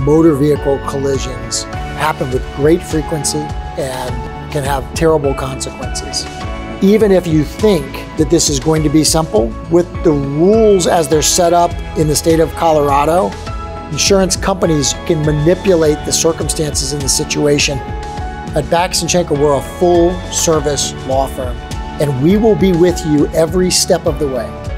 motor vehicle collisions happen with great frequency and can have terrible consequences. Even if you think that this is going to be simple, with the rules as they're set up in the state of Colorado, insurance companies can manipulate the circumstances in the situation. At Bachus and Schanker, we're a full service law firm, and we will be with you every step of the way.